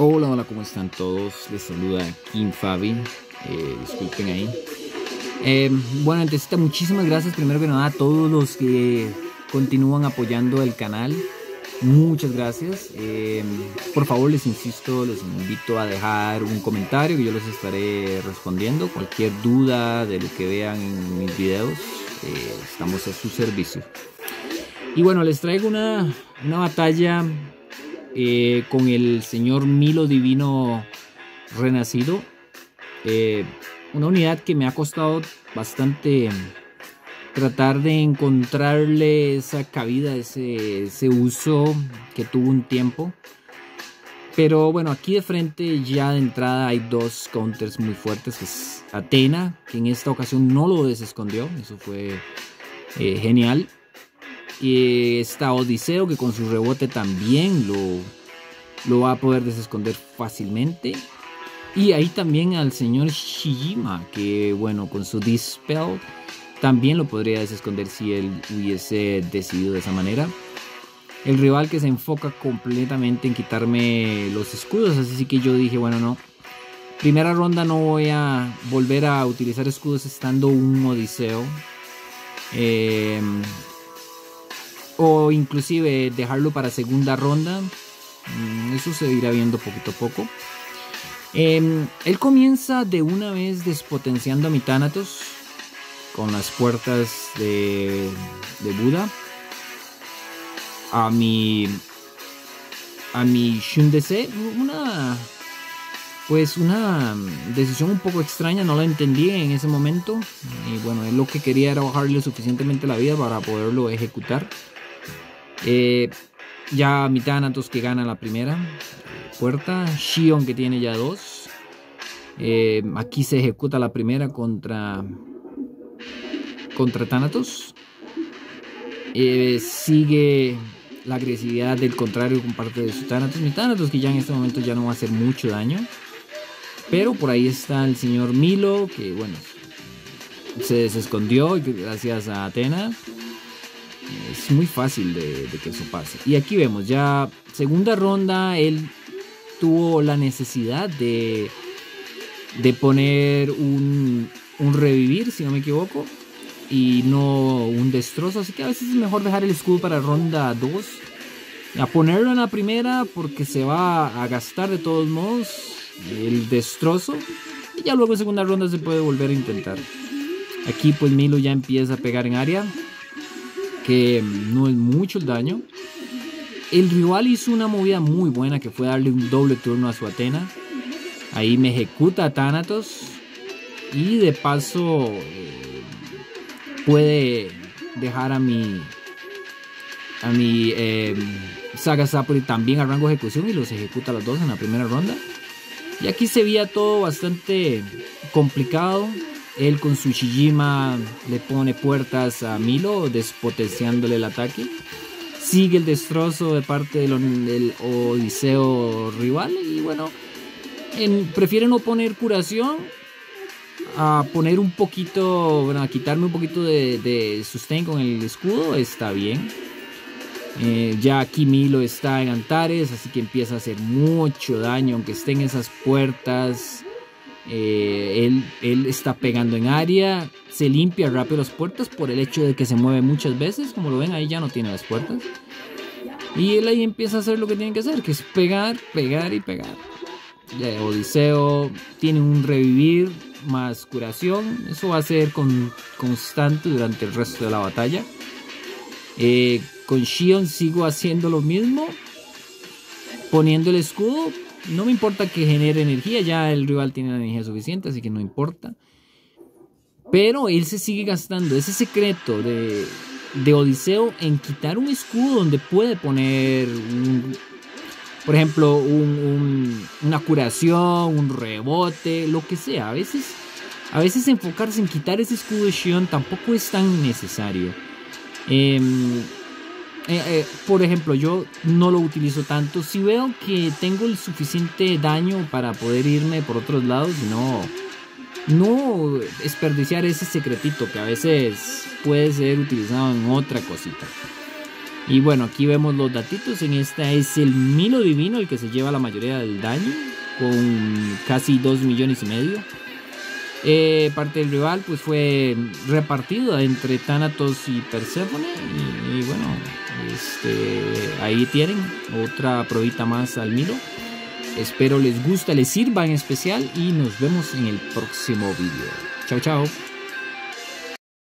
Hola, hola, ¿cómo están todos? Les saluda Kim Fabi. Eh, disculpen ahí. Eh, bueno, entonces muchísimas gracias primero que nada a todos los que continúan apoyando el canal. Muchas gracias. Eh, por favor, les insisto, les invito a dejar un comentario que yo les estaré respondiendo. Cualquier duda de lo que vean en mis videos, estamos a su servicio. Y bueno, les traigo una, una batalla eh, con el señor Milo Divino Renacido. Eh, una unidad que me ha costado bastante tratar de encontrarle esa cabida, ese, ese uso que tuvo un tiempo. Pero bueno, aquí de frente ya de entrada hay dos counters muy fuertes. Es Atena, que en esta ocasión no lo desescondió. Eso fue eh, genial. Y está Odiseo que con su rebote también lo, lo va a poder desesconder fácilmente. Y ahí también al señor Shijima que bueno, con su Dispel también lo podría desesconder si él hubiese decidido de esa manera. El rival que se enfoca completamente en quitarme los escudos, así que yo dije, bueno, no. Primera ronda no voy a volver a utilizar escudos estando un Odiseo. Eh, o inclusive dejarlo para segunda ronda. Mm, eso se irá viendo poquito a poco. Em, él comienza de una vez despotenciando a mi Thanatos con las puertas de, de Buda. A mi a mi Shundese, una pues una decisión un poco extraña, no la entendí en ese momento. Y bueno, él lo que quería era bajarle suficientemente la vida para poderlo ejecutar. Eh, ya mi Thanatos que gana la primera puerta. Shion que tiene ya dos. Eh, aquí se ejecuta la primera contra contra Thanatos. Eh, sigue la agresividad del contrario con parte de su Thanatos. Mi Thanatos que ya en este momento ya no va a hacer mucho daño. Pero por ahí está el señor Milo que bueno se desescondió gracias a Atena es muy fácil de, que eso pase. Y aquí vemos ya segunda ronda, él tuvo la necesidad de, de poner un, un revivir, si no me equivoco, y no un destrozo. Así que a veces es mejor dejar el escudo para ronda 2. A ponerlo en la primera porque se va a gastar de todos modos el destrozo. Y ya luego en segunda ronda se puede volver a intentar. Aquí pues Milo ya empieza a pegar en área que no es mucho el daño. El rival hizo una movida muy buena que fue darle un doble turno a su Atena. Ahí me ejecuta a Thanatos. Y de paso eh, puede dejar a mi a mi eh, Saga Sapori también a rango de ejecución y los ejecuta a los dos en la primera ronda. Y aquí se veía todo bastante complicado. Él con su Shijima le pone puertas a Milo, despotenciándole el ataque. Sigue el destrozo de parte del, Odiseo rival. Y bueno, prefiere no poner curación. A poner un poquito, bueno, a quitarme un poquito de, de sustain con el escudo, está bien. Eh, ya aquí Milo está en Antares, así que empieza a hacer mucho daño, aunque esté en esas puertas. Eh, él, él, está pegando en área, se limpia rápido las puertas por el hecho de que se mueve muchas veces. Como lo ven, ahí ya no tiene las puertas. Y él ahí empieza a hacer lo que tiene que hacer, que es pegar, pegar y pegar. Odiseo tiene un revivir más curación. Eso va a ser con, constante durante el resto de la batalla. Eh, con Shion sigo haciendo lo mismo. Poniendo el escudo, no me importa que genere energía, ya el rival tiene la energía suficiente, así que no importa. Pero él se sigue gastando ese secreto de, Odiseo en quitar un escudo donde puede poner, por ejemplo, una curación, un rebote, lo que sea. A veces, a veces enfocarse en quitar ese escudo de Shion tampoco es tan necesario. Eh, eh, eh, por ejemplo, yo no lo utilizo tanto. Si veo que tengo el suficiente daño para poder irme por otros lados no, no desperdiciar ese secretito que a veces puede ser utilizado en otra cosita. Y bueno, aquí vemos los datitos. En esta es el Milo Divino el que se lleva la mayoría del daño, con casi 2 millones y medio. Eh, parte del rival pues fue repartido entre Thanatos y Persephone. Y, bueno, este, ahí tienen otra probita más al Milo. Espero les gusta, les sirva en especial y nos vemos en el próximo video. Chao, chao.